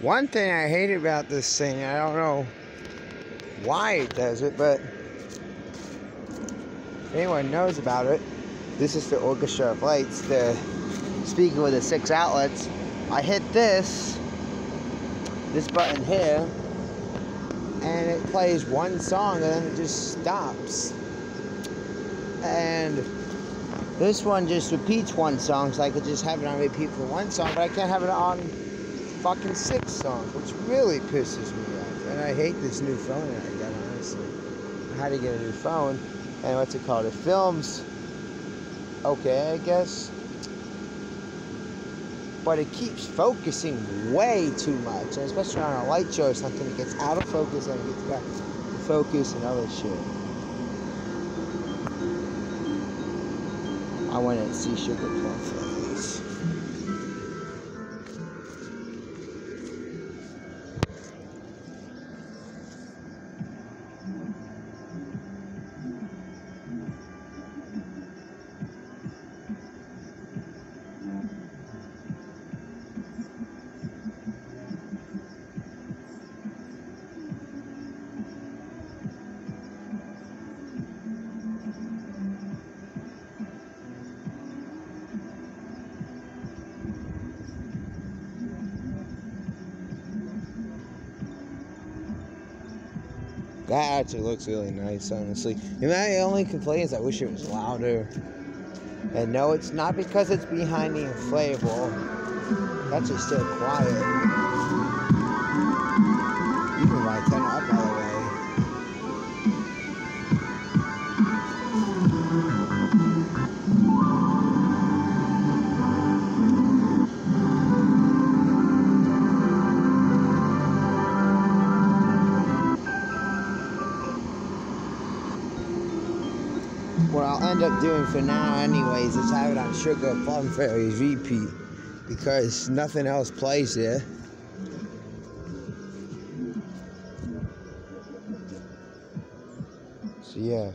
One thing I hate about this thing, I don't know why it does it, but if anyone knows about it, this is the orchestra of lights, the speaker with the six outlets. I hit this, this button here, and it plays one song and then it just stops. And this one just repeats one song, so I could just have it on repeat for one song, but I can't have it on fucking six songs, which really pisses me off. And I hate this new phone I got, honestly. I had to get a new phone, and what's it called? It films okay, I guess. But it keeps focusing way too much, and especially on a light show or something, it gets out of focus and it gets back to focus and other shit. I went to see Sugar Plum That actually looks really nice, honestly. And my only complaint is I wish it was louder. And no, it's not because it's behind the inflatable. That's just still quiet. You can light that up, What I'll end up doing for now, anyways, is have it on Sugar Plum Fairies repeat because nothing else plays there. So, yeah.